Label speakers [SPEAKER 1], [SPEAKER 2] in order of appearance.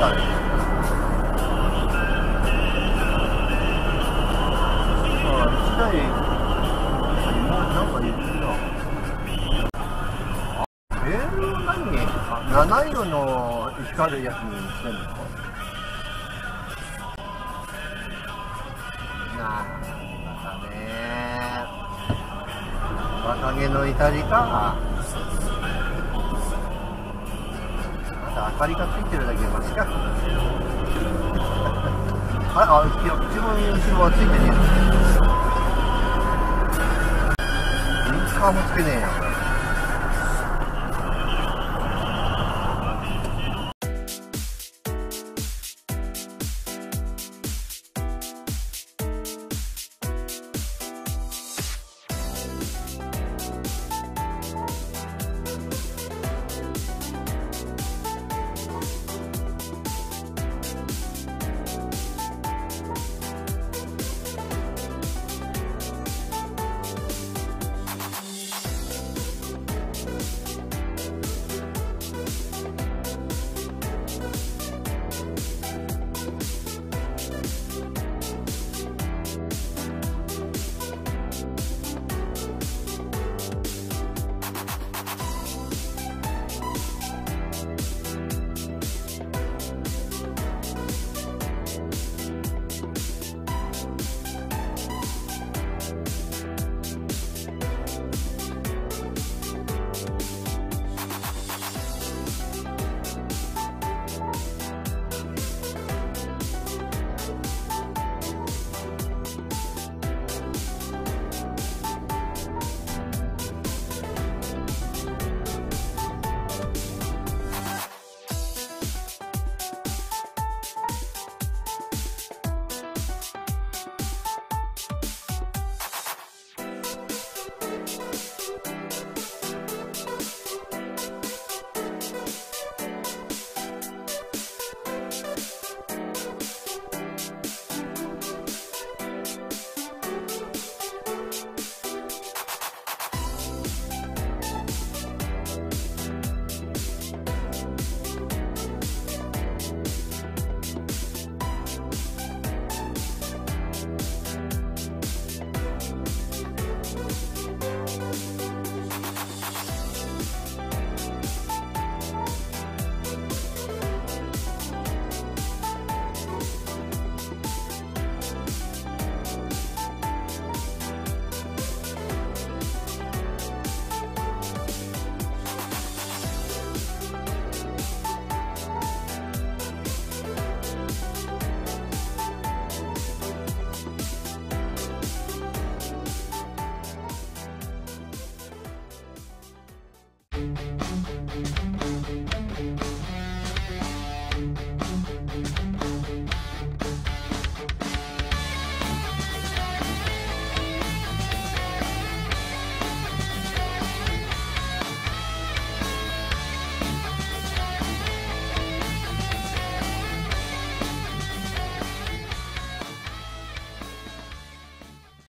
[SPEAKER 1] たり、あ七色の光るやつにしてんの？なんだね。若気の至りか。明かりがついてるだけマシか。ああいや一番後ろはついてねえのウインカーもつけねえや